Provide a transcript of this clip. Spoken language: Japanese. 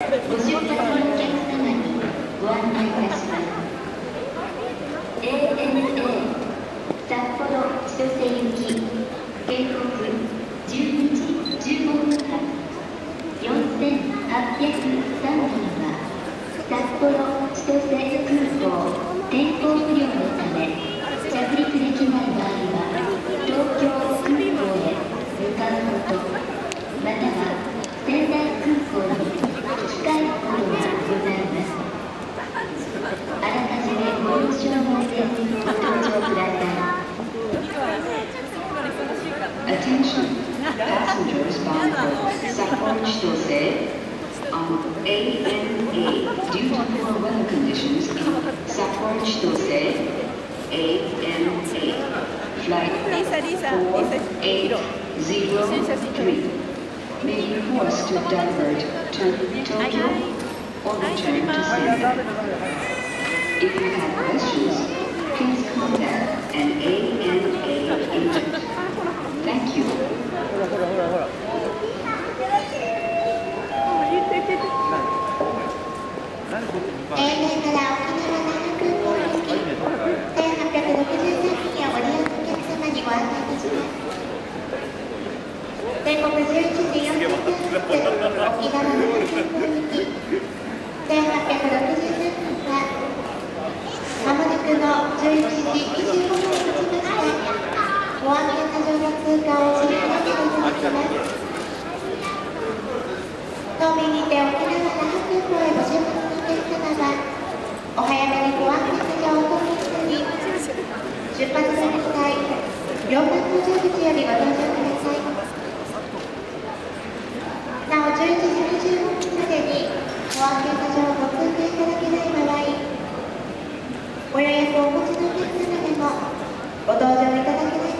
ご出発のお客様にご案内いたします。ANA 札幌千歳行き建国12時15分発4803便は札幌 Attention, passengers bound for Sapporo Chitose on ANA due to poor weather conditions in Sapporo Chitose ANA flight 4803 may be forced to divert to Tokyo or return to Sydney. If you have questions, please contact you. 英名から沖縄那覇空港行き1863便をご利用のお客様にご案内いたします全国11時4分沖縄那覇空港行き1863便はまもなくの11時25分にちましてご案内過剰の通過をお知らきます当便にて沖縄那覇空港へご出発のお客様はお早めにご案内先をお取りくに出発された際両端搭乗口よりご搭乗くださいなお11時25分までにご案内過剰をご通過いただけない場合ご予約をお持ちのお客様でもご搭乗いただけない